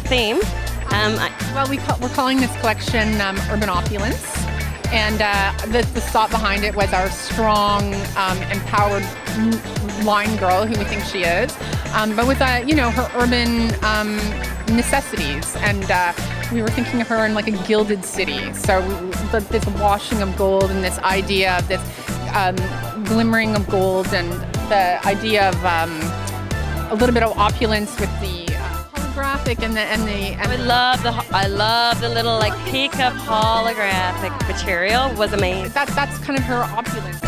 theme. Um, I, Well, we call, we're calling this collection um, Urban Opulence. And uh, the, the thought behind it was our strong, um, empowered line girl, who we think she is, um, but with, uh, you know, her urban um, necessities. And uh, we were thinking of her in like a gilded city. So the, this washing of gold and this idea of this um, glimmering of gold and the idea of a little bit of opulence with the holographic and the and the and I love the I love the little like peak of holographic material was amazing. that that's kind of her opulence.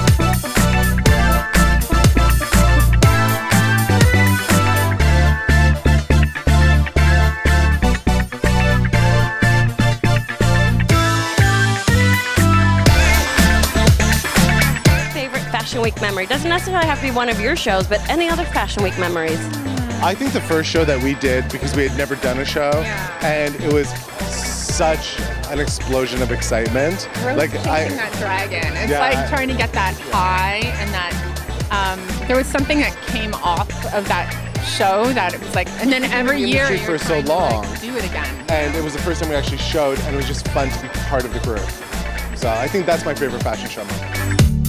Favorite Fashion Week memory doesn't necessarily have to be one of your shows, but any other Fashion Week memories. I think the first show that we did because we had never done a show, Yeah. and it was such an explosion of excitement. Like I, that dragon. It's Yeah, like trying to get that high and that um, there was something that came off of that show that it was like, and then every the year you're for so to, like, long. do it again. and it was the first time we actually showed, and it was just fun to be part of the group. So I think that's my favorite fashion show moment.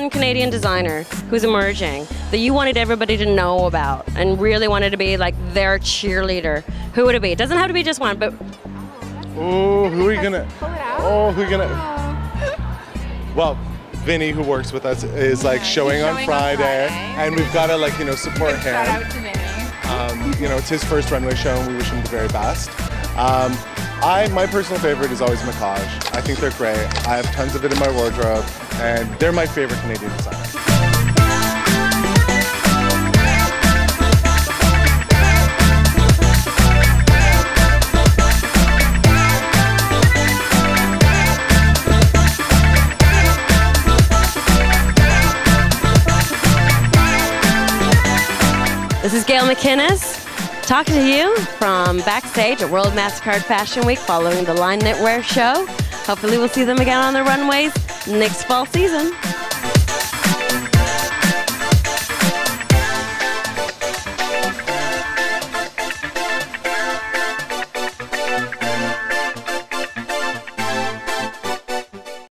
One Canadian designer who's emerging that you wanted everybody to know about and really wanted to be like their cheerleader, who would it be? It doesn't have to be just one, but Oh, who are you gonna? Pull it out. Oh, who are you gonna? Well, Vinny, who works with us, is like he's showing, on, showing on Friday, Friday. and we've got to like you know support him. Shout out to Vinny. Um, you know, it's his first runway show, and we wish him the very best. Um, I, my personal favorite is always Mackage. I think they're great. I have tons of it in my wardrobe, and they're my favorite Canadian designer. This is Gail McInnes talking to you from backstage at World Mastercard Fashion Week following the Line Knitwear show. Hopefully, we'll see them again on the runways next fall season.